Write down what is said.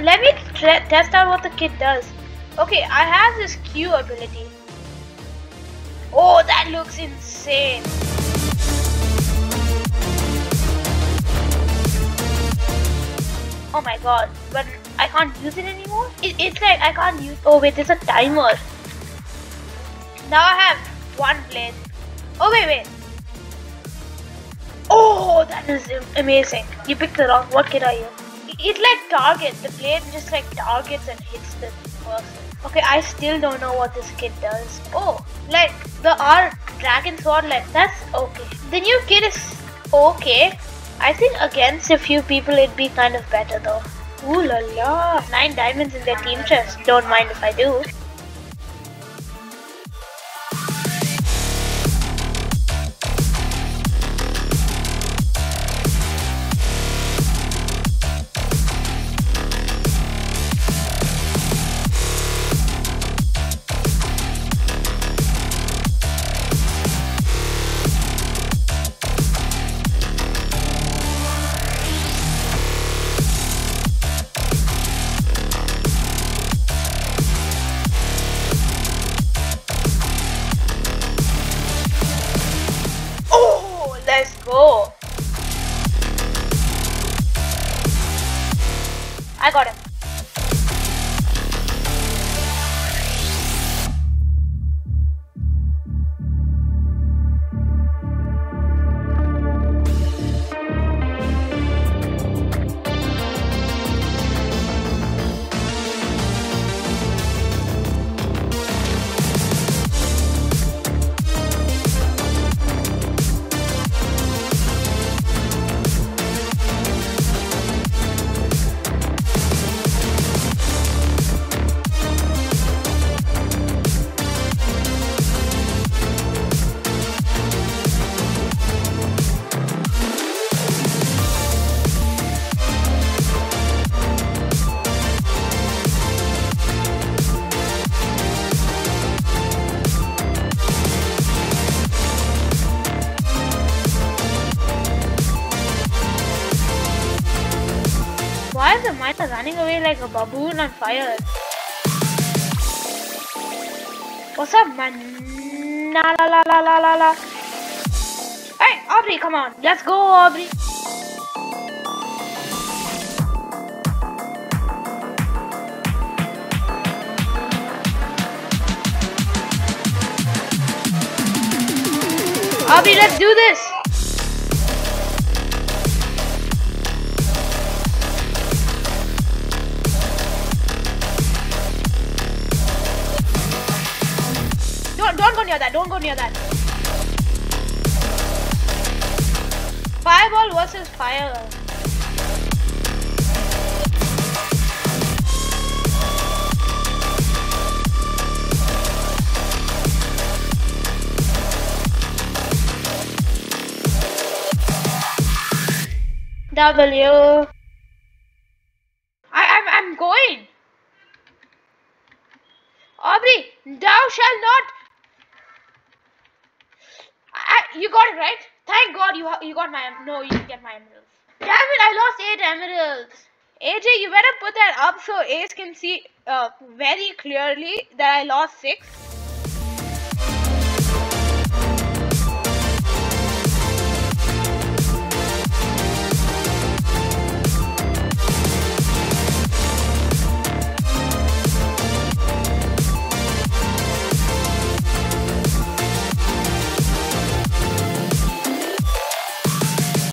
Let me test out what the kit does. Okay, I have this Q ability. Oh, that looks insane. Oh my god, but I can't use it anymore? It, it's like I can't use- Oh wait, there's a timer. Now I have one blade. Oh wait, wait. Oh, that is amazing. You picked the wrong. What kit are you? It like target. The blade just like targets and hits the person. Okay, I still don't know what this kit does. Oh, like the R dragon sword, like that's okay. The new kit is okay. I think against a few people it'd be kind of better though. Ooh la la. Nine diamonds in their team chest. Don't mind if I do. Let's go. I got him. Is the miner running away like a baboon on fire? What's up, man? La la la la la la la. Hey, Aubrey, come on. Let's go, Aubrey. Aubrey, let's do this. Near that. Don't go near that. Fireball versus fire. W. I I'm I'm going. Aubrey, thou shalt not. I, you got it right. Thank God you you got my no. You didn't get my emeralds. Damn it! I lost eight emeralds. AJ, you better put that up so Ace can see uh, very clearly that I lost six.